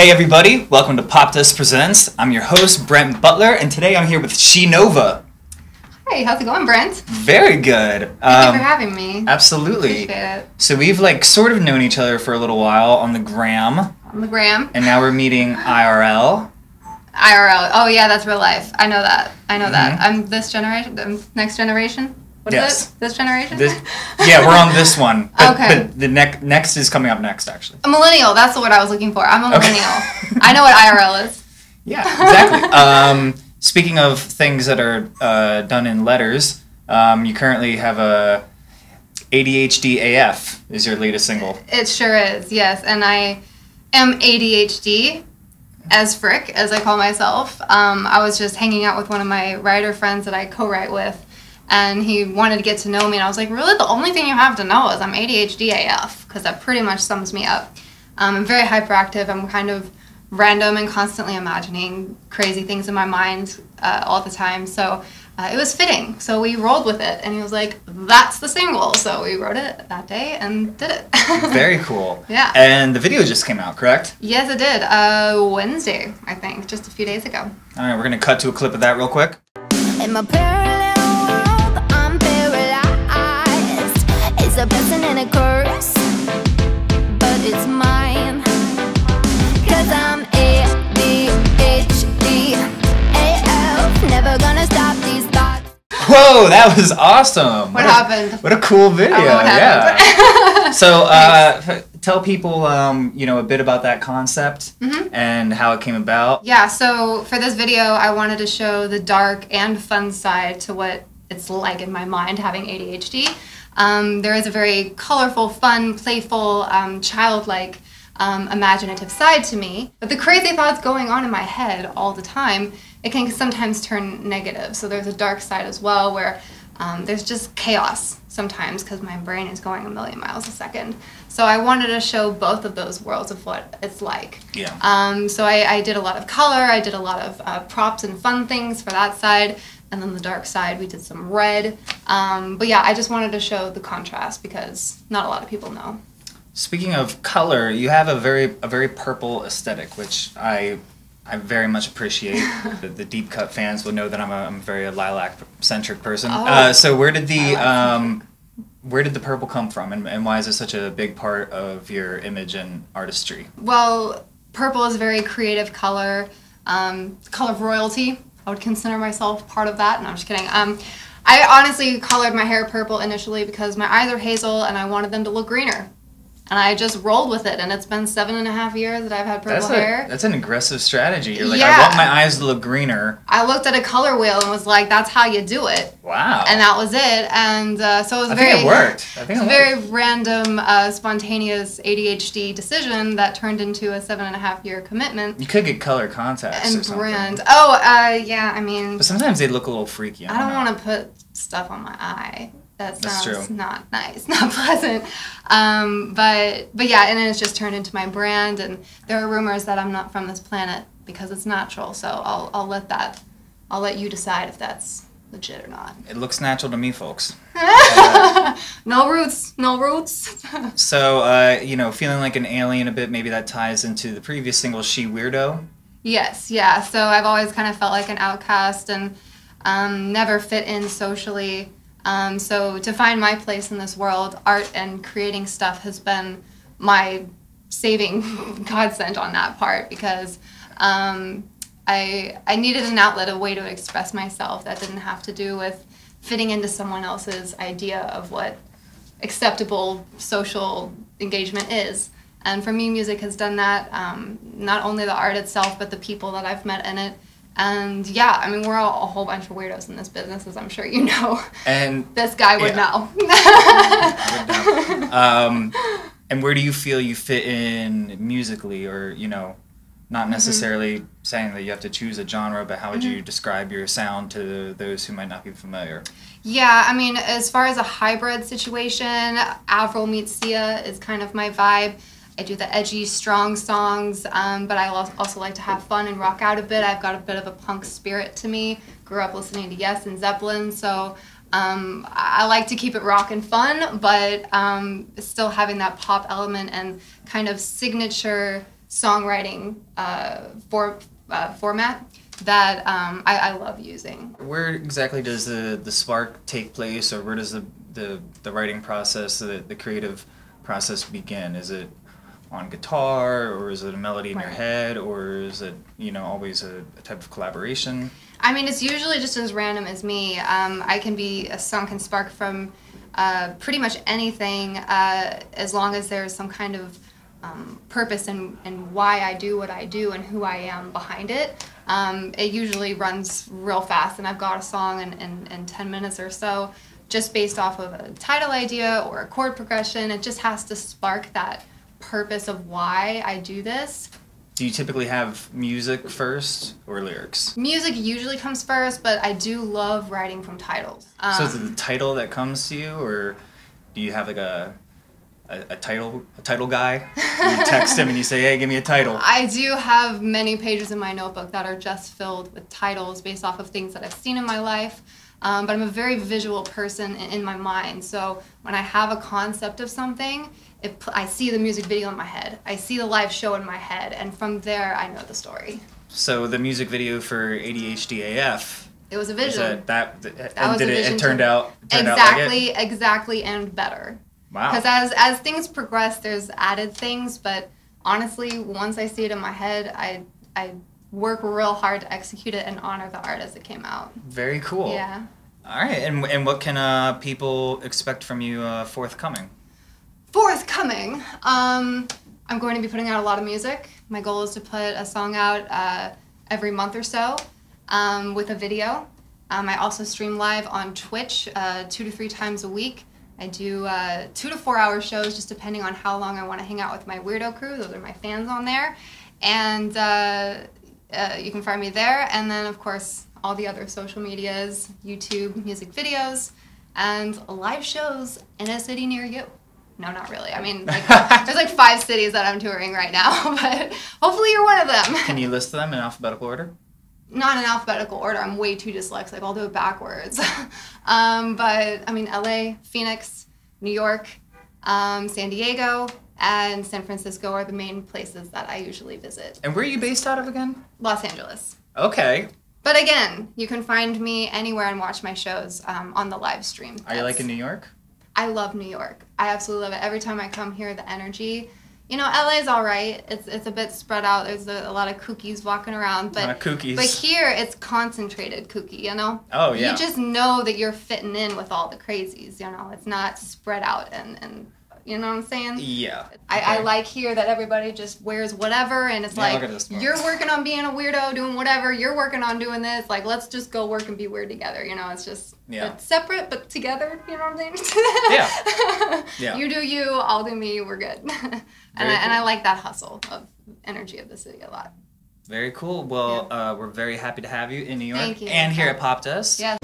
Hey everybody, welcome to Popdust Presents. I'm your host, Brent Butler, and today I'm here with She Nova. Hey, how's it going, Brent? Very good. Thank you Um, for having me. absolutely. Appreciate it. So we've like sort of known each other for a little while on the gram, On the gram. and now we're meeting IRL. IRL. Oh yeah, that's real life. I know that. I know that. Mhm. I'm this generation. The next generation. What is Yes. it? This generation. This, yeah, we're on this one. But, Okay. But the next next is coming up next, actually. a millennial. That's the word I was looking for. I'm a Okay. millennial. I know what IRL is. Yeah, exactly. um, speaking of things that are uh, done in letters, um, you currently have a ADHD AF is your latest single. It sure is. Yes, and I am ADHD. As Frick, as I call myself, um, I was just hanging out with one of my writer friends that I co-write with, and he wanted to get to know me, and I was like, really, the only thing you have to know is I'm ADHD AF, because that pretty much sums me up. Um, I'm very hyperactive. I'm kind of random and constantly imagining crazy things in my mind uh, all the time. So uh, it was fitting. So we rolled with it, and he was like, "That's the single." So we wrote it that day and did it. Very cool. Yeah. And the video just came out, correct? yes, it did. Uh, Wednesday, I think, just a few days ago. All right, we're gonna cut to a clip of that real quick. A blessing and a curse, but it's mine. Cause I'm ADHD AF. Never gonna stop these thoughts. Whoa, that was awesome! What a- happened? What a cool video! I don't know what yeah. So, uh, tell people, um, you know, a bit about that concept Mhm. and how it came about. Yeah, so for this video, I wanted to show the dark and fun side to what it's like in my mind having ADHD. Um, there is a very colorful, fun, playful, um, childlike, um, imaginative side to me. But the crazy thoughts going on in my head all the time, it can sometimes turn negative. So there's a dark side as well where um, there's just chaos sometimes because my brain is going a million miles a second. So I wanted to show both of those worlds of what it's like. Yeah. Um, so I, I did a lot of color. I did a lot of uh, props and fun things for that side, and then the dark side we did some red. Um, but yeah, I just wanted to show the contrast because not a lot of people know. Speaking of color, you have a very a very purple aesthetic, which I I very much appreciate. the, the deep cut fans will know that I'm a, I'm a very lilac centric person. Oh. Uh, so where did the um, where did the purple come from, and, and why is it such a big part of your image and artistry? Well, purple is a very creative color, um, color of royalty. I would consider myself part of that. No, I'm just kidding. Um, I honestly colored my hair purple initially because my eyes are hazel and I wanted them to look greener. And I just rolled with it, and it's been seven and a half years that I've had purple That's hair. that's an aggressive strategy. You're like, I want my eyes to look greener. I looked at a color wheel and was like, "That's how you do it," Wow. and that was it. And uh, so it was I very, think it worked. I think it a worked. very random, uh, spontaneous ADHD decision that turned into a seven and a half year commitment You could get color contacts or and something. brand. Oh, uh, yeah. I mean, But sometimes they look a little freaky. I I don't want to put stuff on my eye. That That's sounds not nice, not pleasant. Um, but but yeah, and it's just turned into my brand. And there are rumors that I'm not from this planet because it's natural. So I'll I'll let that I'll let you decide if that's legit or not. It looks natural to me, folks. no roots, no roots. So, uh, you know, feeling like an alien a bit, maybe that ties into the previous single, She Weirdo. Yes, yeah. So I've always kind of felt like an outcast and um, never fit in socially. Um, so to find my place in this world, art and creating stuff has been my saving godsend on that part because um, I I needed an outlet, a way to express myself that didn't have to do with fitting into someone else's idea of what acceptable social engagement is. And for me, music has done that. Um, not only the art itself, but the people that I've met in it. And yeah, I mean, we're all a whole bunch of weirdos in this business, as I'm sure you know. And this guy would Yeah. know. um, and where do you feel you fit in musically, or you know, not Mm-hmm. necessarily saying that you have to choose a genre, but how would you describe your sound to those who might not be familiar? Yeah, I mean, as far as a hybrid situation, Avril meets Sia is kind of my vibe. I do the edgy, strong songs, um, but I also like to have fun and rock out a bit. I've got a bit of a punk spirit to me. Grew up listening to Yes and Zeppelin, so um, I like to keep it rock and fun, but um, still having that pop element and kind of signature songwriting uh, for, uh, format that um, I, I love using. Where exactly does the, the spark take place, or where does the, the, the writing process, the, the creative process begin? Is it on guitar, or is it a melody in your head, or is it you know always a, a type of collaboration? I mean, it's usually just as random as me. Um, I can be a song can spark from uh, pretty much anything uh, as long as there's some kind of um, purpose and and why I do what I do and who I am behind it. Um, it usually runs real fast, and I've got a song in, in, in 10 minutes or so just based off of a title idea or a chord progression. It just has to spark that purpose of why I do this. Do you typically have music first or lyrics? Music usually comes first, but I do love writing from titles. Um, so is it the title that comes to you, or do you have like a a, a title a title guy? You text him and you say, "Hey, give me a title." I do have many pages in my notebook that are just filled with titles based off of things that I've seen in my life. Um, but I'm a very visual person in, in my mind. So when I have a concept of something, I see the music video in my head. I see the live show in my head. And from there, I know the story. So the music video for ADHD AF It was a is vision. that that, and was did a it, it turned out turned out like exactly, exactly, and better. Wow. Because as as things progress, there's added things, but honestly, once I see it in my head, I I work real hard to execute it and honor the art as it came out. Very cool. Yeah. All right, and and what can uh, people expect from you uh, forthcoming? Forthcoming, um, I'm going to be putting out a lot of music. My goal is to put a song out uh, every month or so um, with a video. Um, I also stream live on Twitch uh, two to three times a week. I do uh, two to four hour shows, just depending on how long I want to hang out with my weirdo crew. Those are my fans on there, and uh, you can find me there. And then, of course, all the other social medias, YouTube, music videos, and live shows in a city near you. No, not really. I mean, like, there's like five cities that I'm touring right now, but hopefully you're one of them. Can you list them in alphabetical order? Not in alphabetical order. I'm way too dyslexic. I'll do it backwards. um, but I mean, LA, Phoenix, New York, um, San Diego, and San Francisco are the main places that I usually visit. And where are you based out of again? Los Angeles. Okay. But again, you can find me anywhere and watch my shows um, on the live stream. Are you like in New York? I love New York. I absolutely love it. Every time I come here, the energy. You know, LA is all right. It's it's a bit spread out. There's a, a lot of kookies walking around, but Lot of kookies. but here it's concentrated kooky. You know. Oh yeah. You just know that you're fitting in with all the crazies. You know, it's not spread out and and you know what I'm saying. yeah. I, I like here that everybody just wears whatever, and it's Yeah, like look at this one. you're working on being a weirdo, doing whatever. You're working on doing this. Like, let's just go work and be weird together. You know, it's just Yeah. it's separate but together. You know what I'm saying? Yeah. Yeah. You do you, I'll do me. We're good. and I, Very and I like that hustle of energy of the city a lot. Very cool. Well, uh, we're very happy to have you in New York Thank you. and here at Popdust. Yeah.